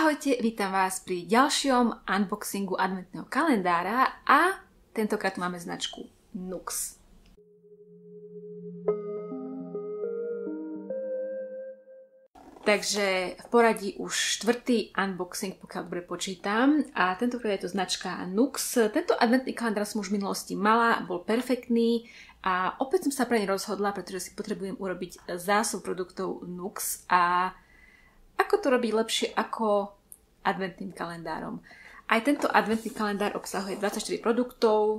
Ahojte, vítam vás pri ďalšom unboxingu adventného kalendára a tentokrát máme značku Nux. Takže v poradí už štvrtý unboxing, pokiaľ dobre počítam. A tentokrát je to značka Nux. Tento adventný kalendár som už v minulosti mala, bol perfektný a opäť som sa pre ne rozhodla, pretože si potrebujem urobiť zásob produktov Nux a robiť lepšie ako adventným kalendárom. Aj tento adventný kalendár obsahuje 24 produktov, e,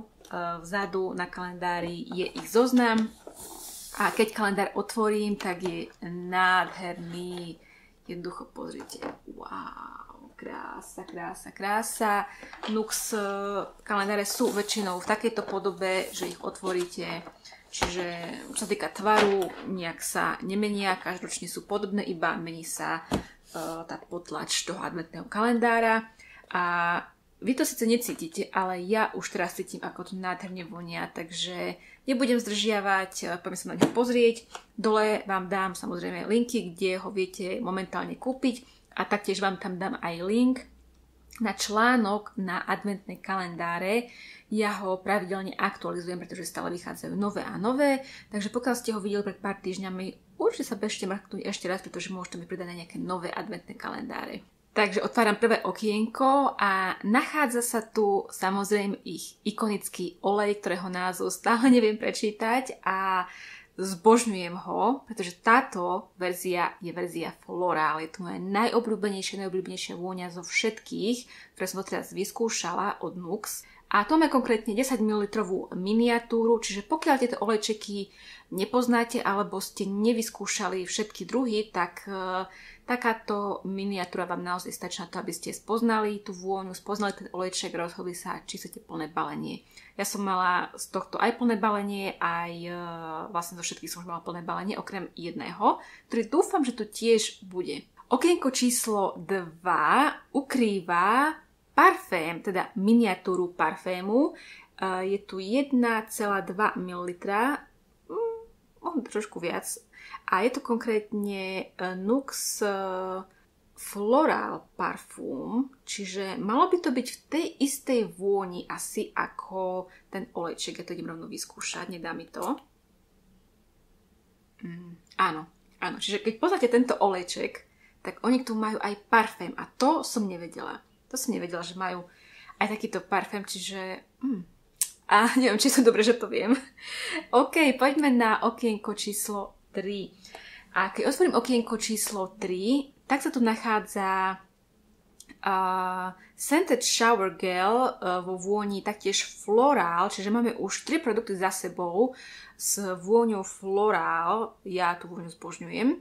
vzadu na kalendári je ich zoznam a keď kalendár otvorím, tak je nádherný. Jednoducho pozrite, wow, krása, krása, krása. Nux e, kalendáre sú väčšinou v takejto podobe, že ich otvoríte Čiže čo sa týka tvaru, nejak sa nemenia, každoročne sú podobné, iba mení sa tá potlač toho adventného kalendára. A vy to síce necítite, ale ja už teraz cítim, ako to nádherne vonia, takže nebudem zdržiavať, e, poďme sa na neho pozrieť. Dole vám dám samozrejme linky, kde ho viete momentálne kúpiť a taktiež vám tam dám aj link na článok na adventné kalendáre, ja ho pravidelne aktualizujem, pretože stále vychádzajú nové a nové, takže pokiaľ ste ho videli pred pár týždňami, určite sa bežte mrknúť ešte raz, pretože môžete mi pridať na nejaké nové adventné kalendáre. Takže otváram prvé okienko a nachádza sa tu samozrejme ich ikonický olej, ktorého názov stále neviem prečítať a zbožňujem ho, pretože táto verzia je verzia Floral. Je to moja najobľúbenejšia, najobľúbenejšia vôňa zo všetkých, ktoré som doteraz vyskúšala od Nux. A to má konkrétne 10 ml miniatúru, čiže pokiaľ tieto olejčeky nepoznáte alebo ste nevyskúšali všetky druhy, tak e, takáto miniatúra vám naozaj stačí na to, aby ste spoznali tú vôňu, spoznali ten olejček, rozhodli sa, či chcete plné balenie. Ja som mala z tohto aj plné balenie, aj e, vlastne zo všetkých som už mala plné balenie, okrem jedného, ktorý dúfam, že tu tiež bude. Okienko číslo 2 ukrýva parfém, teda miniatúru parfému. Je tu 1,2 ml, možno trošku viac. A je to konkrétne e, Nux e, Floral Parfum, čiže malo by to byť v tej istej vôni asi ako ten olejček. Ja to idem rovno vyskúšať, nedá mi to. Mm, áno, áno. Čiže keď poznáte tento olejček, tak oni tu majú aj parfém a to som nevedela. To som nevedela, že majú aj takýto parfém, čiže... Mm. A neviem, či som dobre, že to viem. OK, poďme na okienko číslo 3. A keď otvorím okienko číslo 3, tak sa tu nachádza uh, Scented Shower Gel uh, vo vôni taktiež floral, čiže máme už 3 produkty za sebou s vôňou floral. Ja tú vôňu zbožňujem.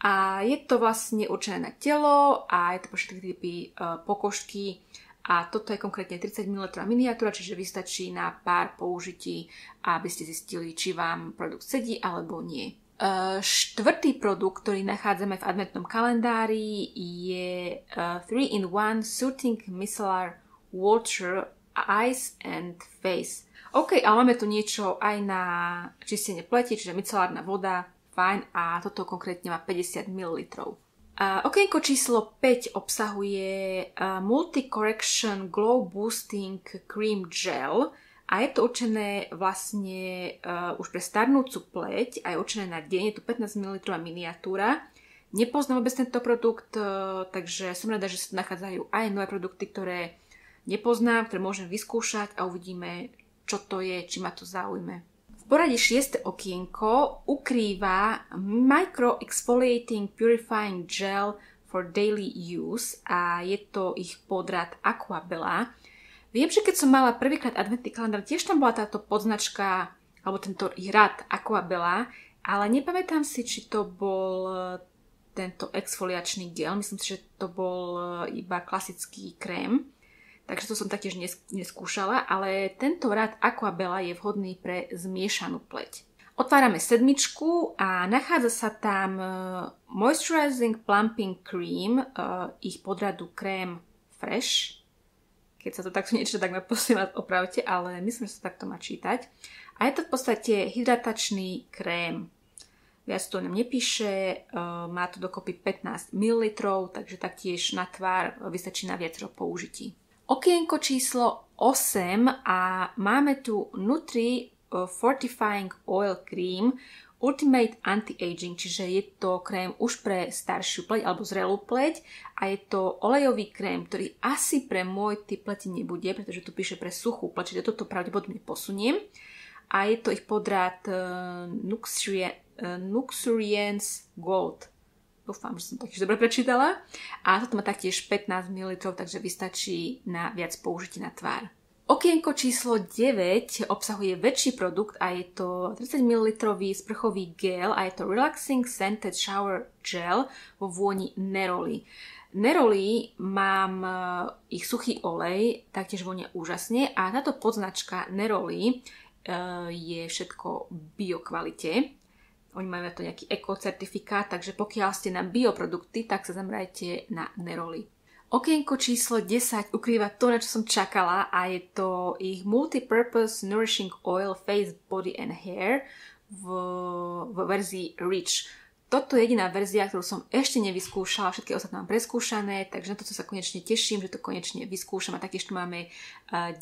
A je to vlastne určené na telo a je to po všetky typy uh, pokožky. A toto je konkrétne 30 ml miniatúra, čiže vystačí na pár použití, aby ste zistili, či vám produkt sedí alebo nie. Uh, štvrtý produkt, ktorý nachádzame v adventnom kalendári je uh, 3-in-1 Soothing Micellar Water Eyes and Face. OK, ale máme tu niečo aj na čistenie pleti, čiže micelárna voda, fajn a toto konkrétne má 50 ml. Uh, okienko číslo 5 obsahuje uh, Multi Correction Glow Boosting Cream Gel a je to určené vlastne uh, už pre starnúcu pleť a je určené na deň, je to 15 ml miniatúra. Nepoznám vôbec tento produkt, uh, takže som rada, že sa tu nachádzajú aj nové produkty, ktoré nepoznám, ktoré môžem vyskúšať a uvidíme, čo to je, či ma to zaujme poradí 6. okienko ukrýva Micro Exfoliating Purifying Gel for Daily Use a je to ich podrad Aquabella. Viem, že keď som mala prvýkrát adventný kalendár, tiež tam bola táto podznačka, alebo tento ich rad Aquabella, ale nepamätám si, či to bol e, tento exfoliačný gel, myslím si, že to bol e, iba klasický krém takže to som taktiež neskúšala, ale tento rad Aquabella je vhodný pre zmiešanú pleť. Otvárame sedmičku a nachádza sa tam e, Moisturizing Plumping Cream, uh, ich podradu krém Fresh. Keď sa to takto niečo, tak ma prosím opravte, ale myslím, že sa takto má čítať. A je to v podstate hydratačný krém. viac to nám nepíše, má to dokopy 15 ml, takže taktiež na tvár vystačí na viacero použití. Okienko číslo 8 a máme tu Nutri Fortifying Oil Cream Ultimate Anti-Aging, čiže je to krém už pre staršiu pleť alebo zrelú pleť a je to olejový krém, ktorý asi pre môj typ pleti nebude, pretože tu píše pre suchú pleť, čiže toto pravdepodobne posuniem. A je to ich podrád uh, Nuxurians Gold. Dúfam, že som to taktiež dobre prečítala. A toto má taktiež 15 ml, takže vystačí na viac použití na tvár. Okienko číslo 9 obsahuje väčší produkt a je to 30 ml sprchový gel a je to Relaxing Scented Shower Gel vo vôni Neroli. Neroli mám e, ich suchý olej, taktiež vonia úžasne a táto podznačka Neroli e, je všetko biokvalite. Oni majú na to nejaký ekocertifikát, takže pokiaľ ste na bioprodukty, tak sa zamerajte na Neroli. Okienko číslo 10 ukrýva to, na čo som čakala a je to ich Multipurpose Nourishing Oil Face, Body and Hair v, v verzii Rich. Toto je jediná verzia, ktorú som ešte nevyskúšala, všetky ostatné mám preskúšané, takže na to sa konečne teším, že to konečne vyskúšam a taktiež tu máme 10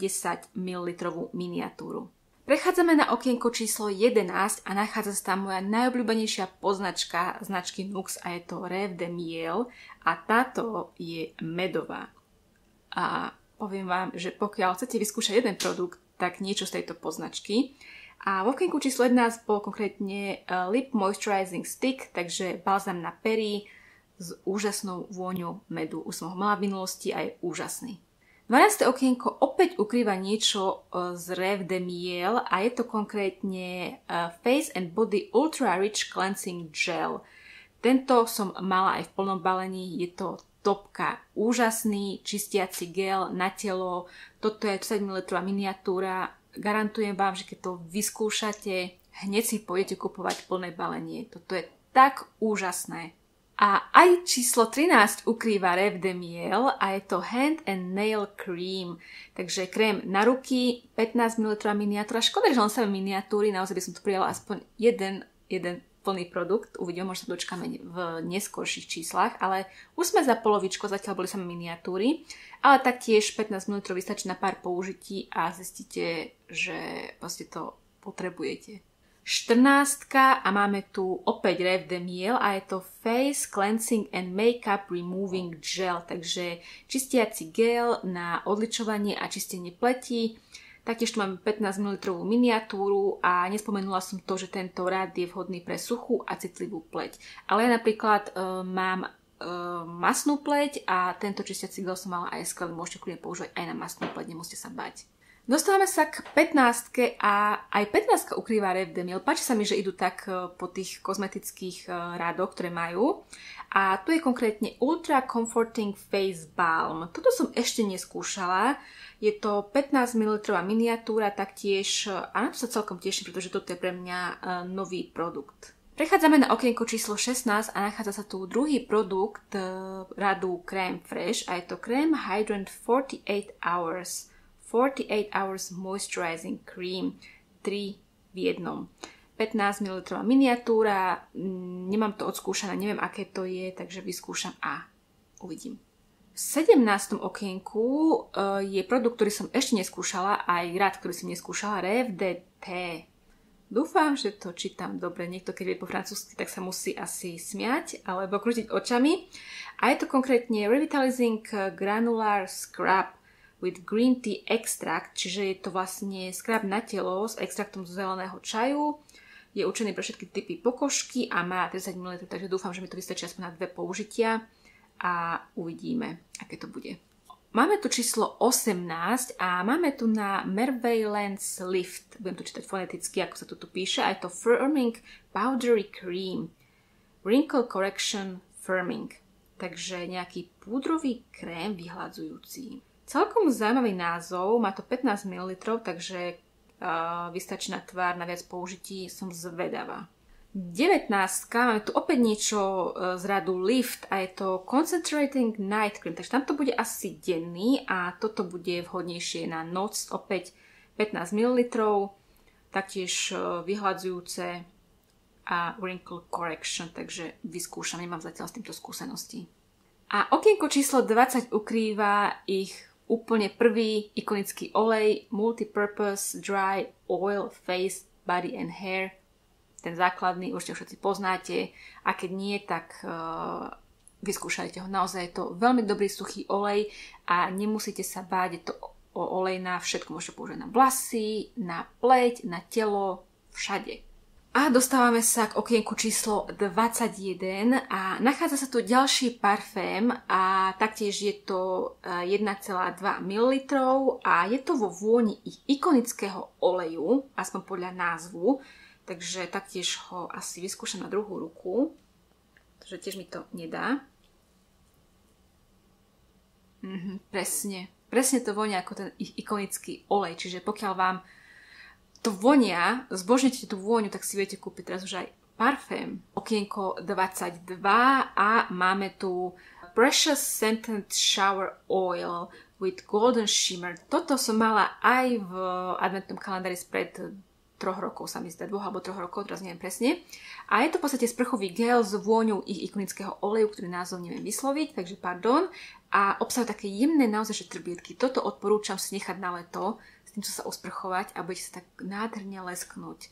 ml miniatúru. Prechádzame na okienko číslo 11 a nachádza sa tam moja najobľúbenejšia poznačka značky Nux a je to Rêve de Miel a táto je medová. A poviem vám, že pokiaľ chcete vyskúšať jeden produkt, tak niečo z tejto poznačky. A v okienku číslo 11 bol konkrétne eh, Lip Moisturizing Stick, takže balzam na pery s úžasnou vôňou medu. Už som ho mala v minulosti a je úžasný. 12. okienko opäť ukrýva niečo e, z Rev de Miel a je to konkrétne e, Face and Body Ultra Rich Cleansing Gel. Tento som mala aj v plnom balení, je to topka, úžasný čistiaci gel na telo, toto je 30 ml miniatúra, garantujem vám, že keď to vyskúšate, hneď si pôjdete kupovať plné balenie. Toto je tak úžasné. A aj číslo 13 ukrýva Rev de Miel a je to Hand and Nail Cream. Takže krém na ruky, 15 ml miniatúra. Škoda, že len sa miniatúry, naozaj by som tu prijala aspoň jeden, jeden plný produkt. Uvidíme, možno sa dočkáme v neskôrších číslach, ale už sme za polovičko, zatiaľ boli samé miniatúry. Ale taktiež 15 ml vystačí na pár použití a zistíte, že vlastne to potrebujete. 14 a máme tu opäť Rev de Miel a je to Face Cleansing and Makeup Removing Gel, takže čistiaci gel na odličovanie a čistenie pleti. Taktiež tu máme 15 ml miniatúru a nespomenula som to, že tento rád je vhodný pre suchú a citlivú pleť. Ale ja napríklad e, mám e, masnú pleť a tento čistiaci gel som mala aj skvelý, môžete kľudne používať aj na masnú pleť, nemusíte sa bať. Dostávame sa k 15 a aj 15 ukrýva Rev Demil. Páči sa mi, že idú tak e, po tých kozmetických e, rádoch, ktoré majú. A tu je konkrétne Ultra Comforting Face Balm. Toto som ešte neskúšala. Je to 15 ml miniatúra, taktiež, e, na to sa celkom teším, pretože toto je pre mňa nový produkt. Prechádzame na okienko číslo 16 a nachádza sa tu druhý produkt radu Creme Fresh a je to Creme Hydrant 48 Hours. 48 Hours Moisturizing Cream 3 v jednom. 15 ml miniatúra, mm, nemám to odskúšané, neviem aké to je, takže vyskúšam a uvidím. V 17. okienku uh, je produkt, ktorý som ešte neskúšala, aj rád, ktorý som neskúšala, Rev de T. Dúfam, že to čítam dobre. Niekto, keď vie po francúzsky, tak sa musí asi smiať alebo krútiť očami. A je to konkrétne Revitalizing Granular Scrub with green tea extract, čiže je to vlastne skrab na telo s extraktom z zeleného čaju. Je určený pre všetky typy pokožky a má 30 ml, takže dúfam, že mi to vystačí aspoň na dve použitia a uvidíme, aké to bude. Máme tu číslo 18 a máme tu na Merveillance Lift, budem to čítať foneticky, ako sa tu, tu píše, a je to Firming Powdery Cream, Wrinkle Correction Firming, takže nejaký púdrový krém vyhľadzujúci. Celkom zaujímavý názov, má to 15 ml, takže uh, vystačí na tvár na viac použití, som zvedavá. 19. máme tu opäť niečo z radu Lift a je to Concentrating Night Cream, takže tam to bude asi denný a toto bude vhodnejšie na noc, opäť 15 ml, taktiež vyhľadzujúce a Wrinkle Correction, takže vyskúšam, nemám zatiaľ s týmto skúsenosti. A okienko číslo 20 ukrýva ich úplne prvý ikonický olej Multipurpose Dry Oil Face, Body and Hair. Ten základný určite všetci poznáte a keď nie, tak uh, vyskúšajte ho. Naozaj je to veľmi dobrý suchý olej a nemusíte sa báť, je to olej na všetko. Môžete použiť na vlasy, na pleť, na telo, všade. A dostávame sa k okienku číslo 21 a nachádza sa tu ďalší parfém a taktiež je to 1,2 e, ml a je to vo vôni ich ikonického oleju, aspoň podľa názvu, takže taktiež ho asi vyskúšam na druhú ruku, takže tiež mi to nedá. Mhm, presne, presne to vonia ako ten ich ikonický olej, čiže pokiaľ vám to vonia, zbožnite tú vôňu, tak si viete kúpiť teraz už aj parfém. Okienko 22 a máme tu Precious Scented Shower Oil with Golden Shimmer. Toto som mala aj v adventnom kalendári spred troch rokov sa mi zdá, dvoch alebo troch rokov, teraz neviem presne. A je to v podstate sprchový gel s vôňou ich ikonického oleju, ktorý názov neviem vysloviť, takže pardon. A obsahuje také jemné naozaj že trbietky. Toto odporúčam si nechať na leto, tým sa usprchovať a budete sa tak nádherne lesknúť.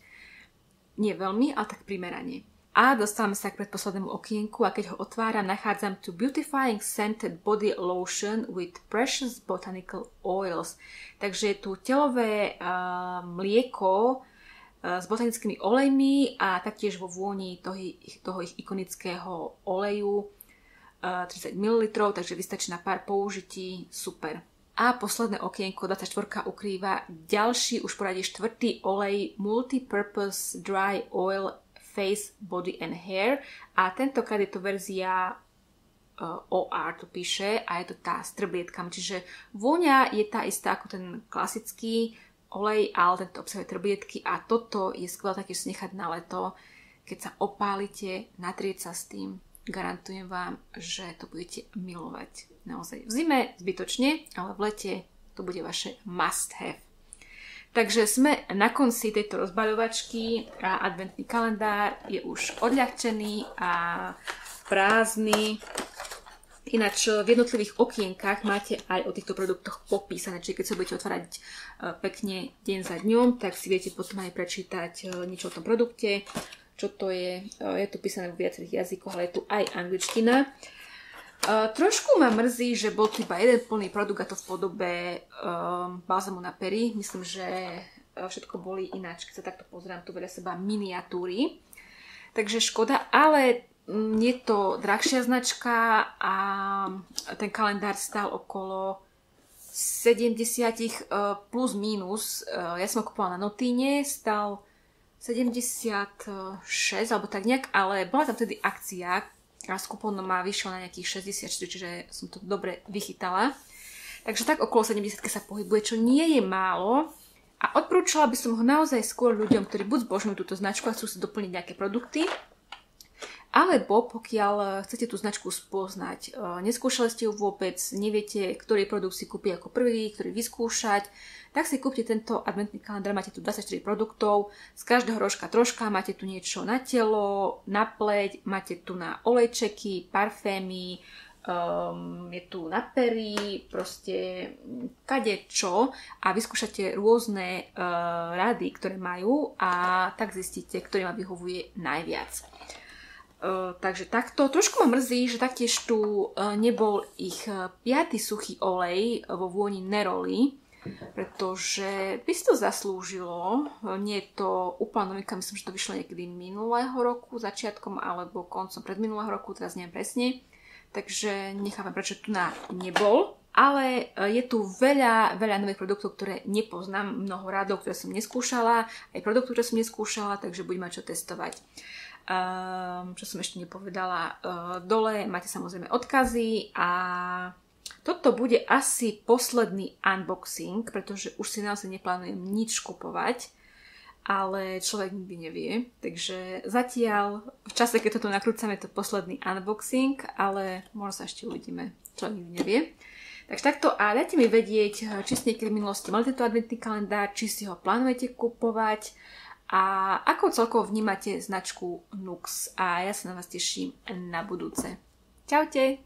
Nie veľmi, ale tak primerane. A dostávame sa k predposlednému okienku a keď ho otváram, nachádzam tu Beautifying Scented Body Lotion with Precious Botanical Oils. Takže tu telové uh, mlieko uh, s botanickými olejmi a taktiež vo vôni toho, toho ich ikonického oleju uh, 30 ml, takže vystačí na pár použití. Super. A posledné okienko 24 ukrýva ďalší, už poradí štvrtý olej Multipurpose Dry Oil Face, Body and Hair. A tentokrát je to verzia uh, OR, to píše, a je to tá s trblietkami. Čiže vôňa je tá istá ako ten klasický olej, ale tento obsahuje trblietky a toto je skvelé taktiež nechať na leto. Keď sa opálite, natrieť sa s tým, garantujem vám, že to budete milovať naozaj v zime zbytočne, ale v lete to bude vaše must have. Takže sme na konci tejto rozbaľovačky a adventný kalendár je už odľahčený a prázdny. Ináč v jednotlivých okienkach máte aj o týchto produktoch popísané, čiže keď sa budete otvárať e, pekne deň za dňom, tak si viete potom aj prečítať e, niečo o tom produkte, čo to je. E, je tu písané v viacerých jazykoch, ale je tu aj angličtina. Uh, trošku ma mrzí, že bol tu iba jeden plný produkt a to v podobe um, balzamu na pery. Myslím, že uh, všetko boli ináč, keď sa takto pozerám tu vedľa seba miniatúry. Takže škoda, ale um, je to drahšia značka a ten kalendár stál okolo 70 uh, plus minus. Ja som ho kupovala na Notíne, stal 76 alebo tak nejak, ale bola tam vtedy akcia, a s kupónom má vyšlo na nejakých 64, čiže som to dobre vychytala. Takže tak okolo 70 sa pohybuje, čo nie je málo. A odporúčala by som ho naozaj skôr ľuďom, ktorí buď zbožňujú túto značku a chcú si doplniť nejaké produkty, alebo pokiaľ chcete tú značku spoznať, e, neskúšali ste ju vôbec, neviete, ktorý produkt si kúpiť ako prvý, ktorý vyskúšať, tak si kúpte tento adventný kalendár, máte tu 24 produktov, z každého rožka troška, máte tu niečo na telo, na pleť, máte tu na olejčeky, parfémy, um, je tu na pery, proste kade čo a vyskúšate rôzne uh, rady, ktoré majú a tak zistíte, ktorý vám vyhovuje najviac. Takže takto. Trošku ma mrzí, že taktiež tu uh, nebol ich uh, piatý suchý olej vo vôni Neroli, pretože by si to zaslúžilo. Nie je to úplná novinka, myslím, že to vyšlo niekedy minulého roku, začiatkom alebo koncom predminulého roku, teraz neviem presne. Takže nechápem, prečo tu na nebol. Ale e, je tu veľa, veľa nových produktov, ktoré nepoznám, mnoho rádov, ktoré som neskúšala, aj produktov, ktoré som neskúšala, takže budem mať čo testovať. Um, čo som ešte nepovedala, uh, dole máte samozrejme odkazy a toto bude asi posledný unboxing, pretože už si naozaj neplánujem nič kupovať, ale človek nikdy nevie. Takže zatiaľ v čase, keď toto nakrúcame, je to posledný unboxing, ale možno sa ešte uvidíme. Človek nikdy nevie. Takže takto a dajte mi vedieť, či ste niekedy v minulosti mali tento adventný kalendár, či si ho plánujete kupovať a ako celkovo vnímate značku Nux a ja sa na vás teším na budúce. Čaute!